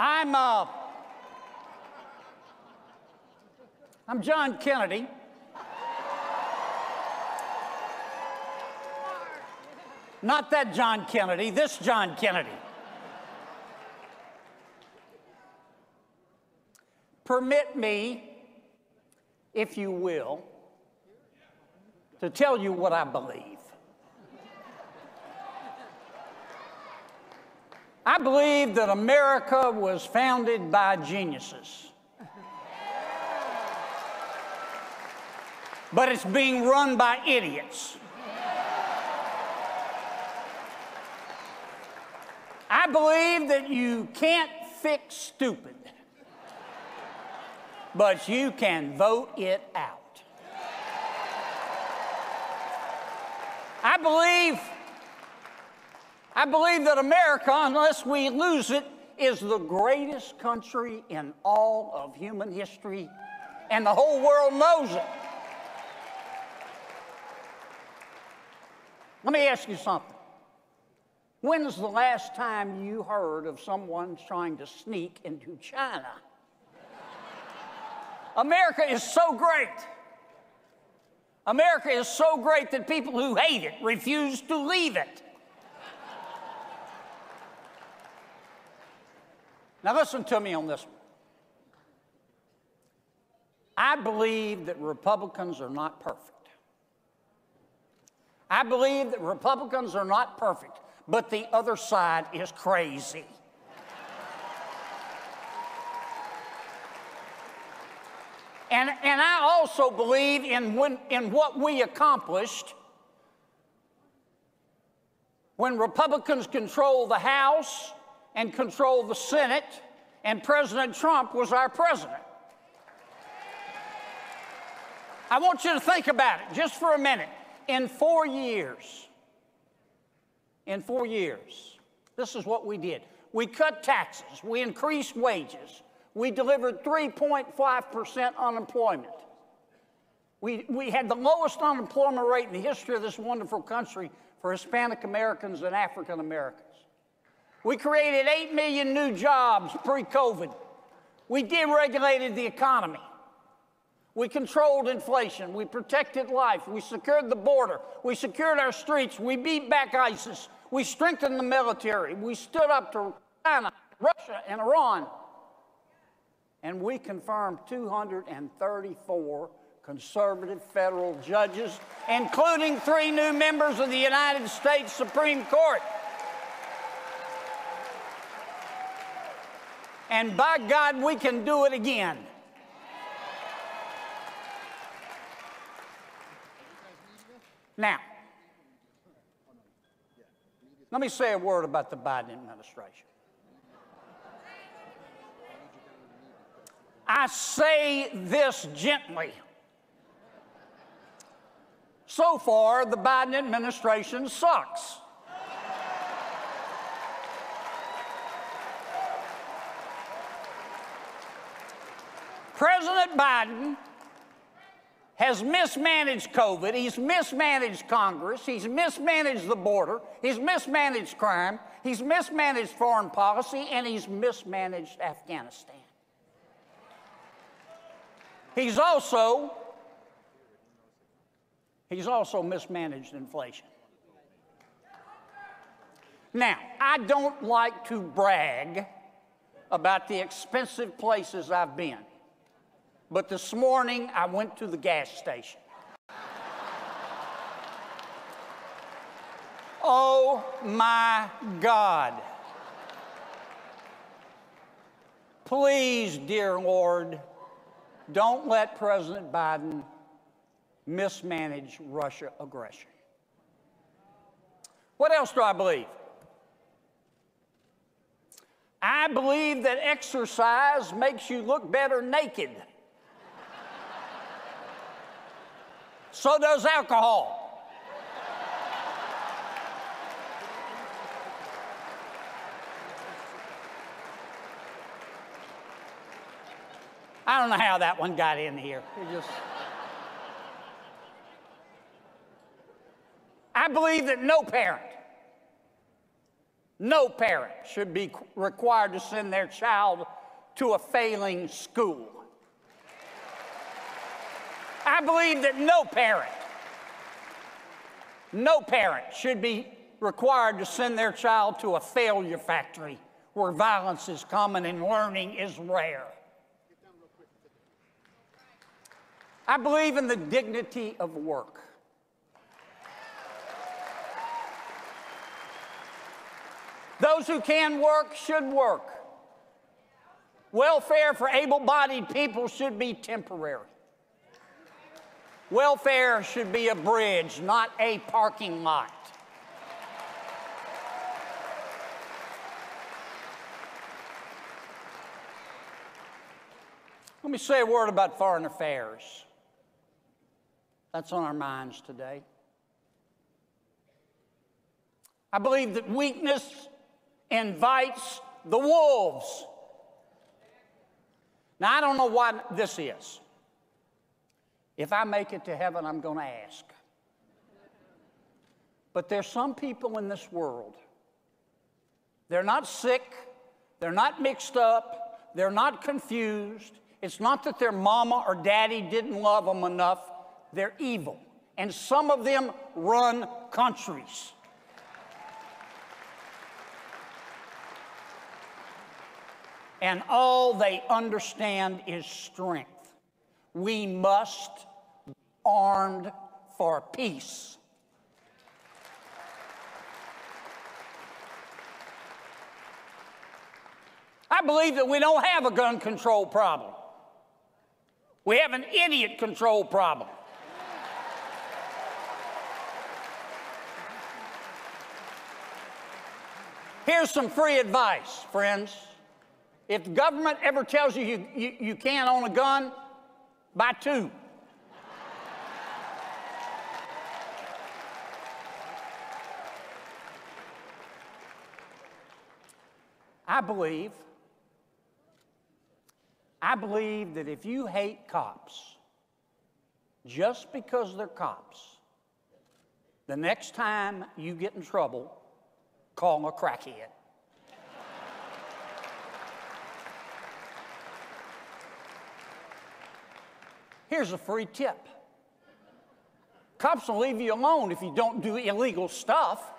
I'm, uh, I'm John Kennedy. Not that John Kennedy, this John Kennedy. Permit me, if you will, to tell you what I believe. I believe that America was founded by geniuses. But it's being run by idiots. I believe that you can't fix stupid, but you can vote it out. I believe I believe that America, unless we lose it, is the greatest country in all of human history, and the whole world knows it. Let me ask you something. When's the last time you heard of someone trying to sneak into China? America is so great. America is so great that people who hate it refuse to leave it. Now, listen to me on this one. I believe that Republicans are not perfect. I believe that Republicans are not perfect, but the other side is crazy. And, and I also believe in, when, in what we accomplished when Republicans control the House and control the Senate, and President Trump was our president. I want you to think about it just for a minute. In four years, in four years, this is what we did. We cut taxes, we increased wages, we delivered 3.5% unemployment. We, we had the lowest unemployment rate in the history of this wonderful country for Hispanic Americans and African Americans. We created 8 million new jobs pre COVID. We deregulated the economy. We controlled inflation. We protected life. We secured the border. We secured our streets. We beat back ISIS. We strengthened the military. We stood up to China, Russia, and Iran. And we confirmed 234 conservative federal judges, including three new members of the United States Supreme Court. And by God, we can do it again. Now, let me say a word about the Biden administration. I say this gently. So far, the Biden administration sucks. President Biden has mismanaged COVID, he's mismanaged Congress, he's mismanaged the border, he's mismanaged crime, he's mismanaged foreign policy, and he's mismanaged Afghanistan. He's also he's also mismanaged inflation. Now, I don't like to brag about the expensive places I've been. But this morning, I went to the gas station. oh my God. Please, dear Lord, don't let President Biden mismanage Russia aggression. What else do I believe? I believe that exercise makes you look better naked. So does alcohol. I don't know how that one got in here. It just. I believe that no parent, No parent should be required to send their child to a failing school. I believe that no parent, no parent should be required to send their child to a failure factory where violence is common and learning is rare. I believe in the dignity of work. Those who can work should work. Welfare for able bodied people should be temporary. Welfare should be a bridge, not a parking lot. Let me say a word about foreign affairs. That's on our minds today. I believe that weakness invites the wolves. Now, I don't know what this is. If I make it to heaven, I'm going to ask. But there's some people in this world, they're not sick, they're not mixed up, they're not confused. It's not that their mama or daddy didn't love them enough, they're evil. And some of them run countries. And all they understand is strength. We must armed for peace. I believe that we don't have a gun control problem. We have an idiot control problem. Here's some free advice, friends. If the government ever tells you you, you, you can't own a gun, buy two. I believe, I believe that if you hate cops just because they're cops, the next time you get in trouble, call a crackhead. Here's a free tip cops will leave you alone if you don't do illegal stuff.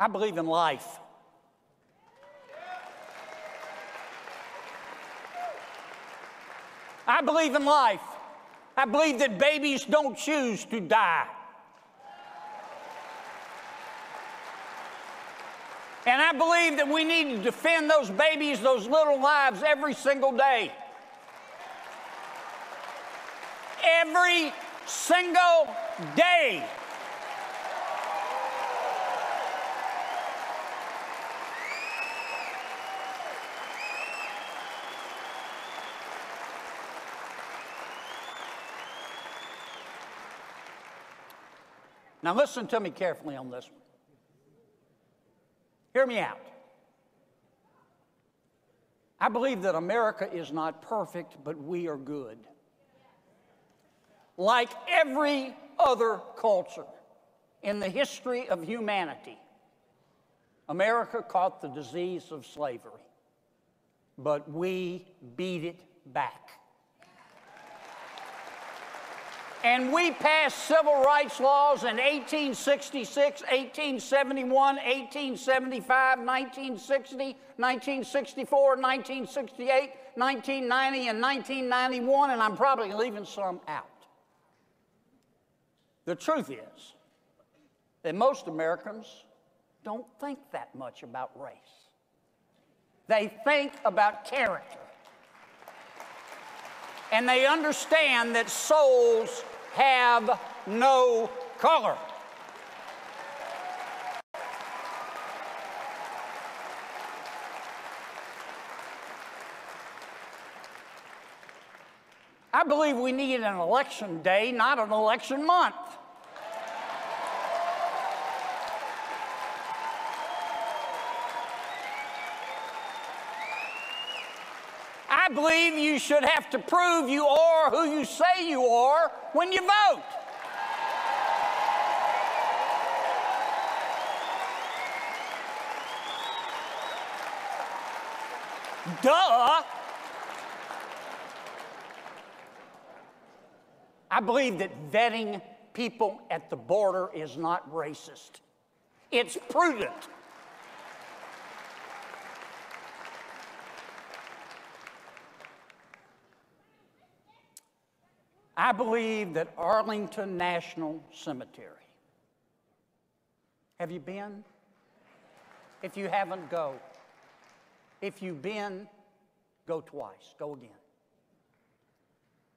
I believe in life. I believe in life. I believe that babies don't choose to die. And I believe that we need to defend those babies, those little lives, every single day. Every single day. Now, listen to me carefully on this one. Hear me out. I believe that America is not perfect, but we are good. Like every other culture in the history of humanity, America caught the disease of slavery, but we beat it back. And we passed civil rights laws in 1866, 1871, 1875, 1960, 1964, 1968, 1990, and 1991, and I'm probably leaving some out. The truth is that most Americans don't think that much about race. They think about character. And they understand that souls have no color. I believe we need an election day, not an election month. Believe you should have to prove you are who you say you are when you vote. Duh. I believe that vetting people at the border is not racist, it's prudent. I believe that Arlington National Cemetery. Have you been? If you haven't, go. If you've been, go twice, go again.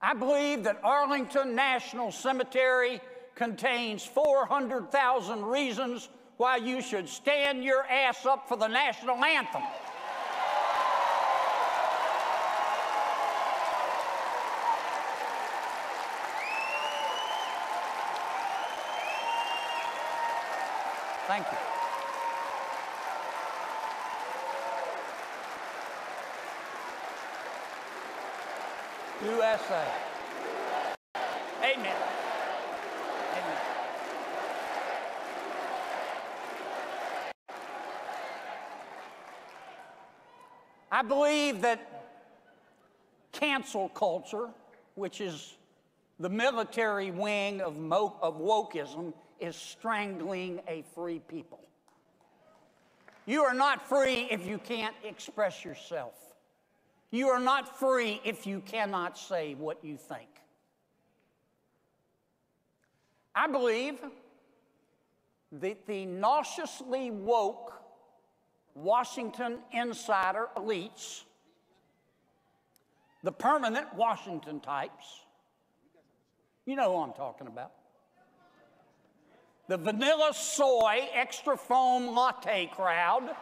I believe that Arlington National Cemetery contains 400,000 reasons why you should stand your ass up for the national anthem. Thank you. USA. Amen. Amen. I believe that cancel culture, which is the military wing of, mo- of wokeism, is strangling a free people. You are not free if you can't express yourself. You are not free if you cannot say what you think. I believe that the nauseously woke Washington insider elites, the permanent Washington types, you know who I'm talking about. The vanilla soy extra foam latte crowd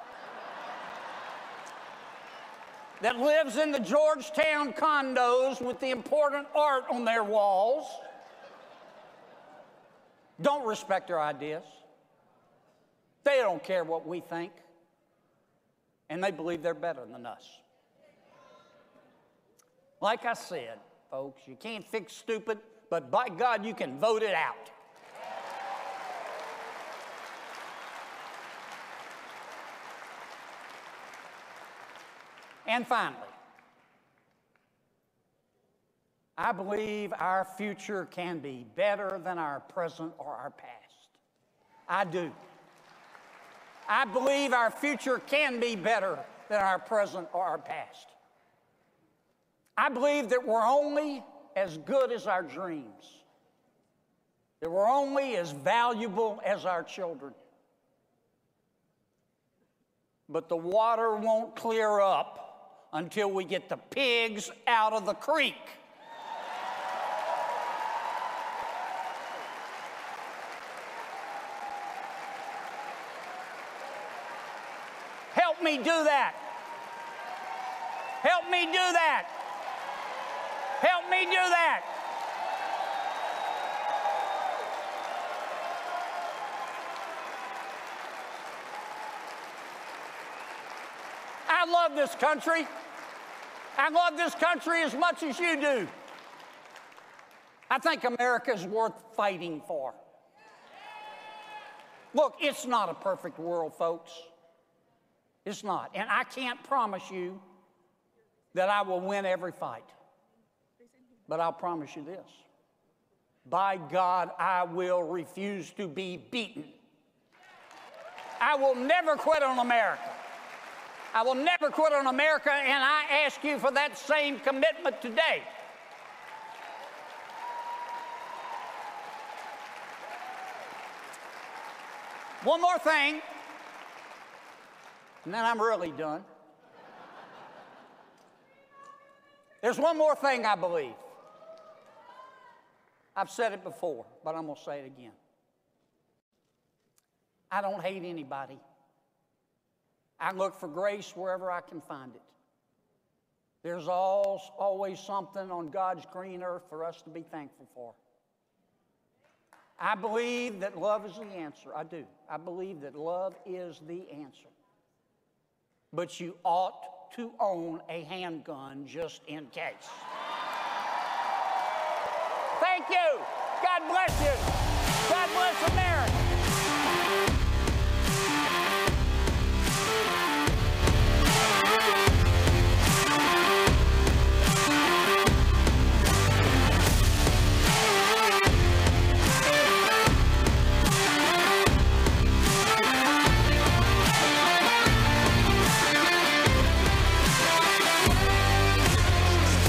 that lives in the Georgetown condos with the important art on their walls don't respect our ideas. They don't care what we think. And they believe they're better than us. Like I said, folks, you can't fix stupid, but by God, you can vote it out. And finally, I believe our future can be better than our present or our past. I do. I believe our future can be better than our present or our past. I believe that we're only as good as our dreams, that we're only as valuable as our children. But the water won't clear up until we get the pigs out of the creek. Help me do that. Help me do that. Help me do that. I love this country. I love this country as much as you do. I think America is worth fighting for. Look, it's not a perfect world, folks. It's not. And I can't promise you that I will win every fight. But I'll promise you this by God, I will refuse to be beaten. I will never quit on America. I will never quit on America, and I ask you for that same commitment today. One more thing, and then I'm really done. There's one more thing I believe. I've said it before, but I'm going to say it again. I don't hate anybody. I look for grace wherever I can find it. There's always something on God's green earth for us to be thankful for. I believe that love is the answer. I do. I believe that love is the answer. But you ought to own a handgun just in case. Thank you. God bless you. God bless America.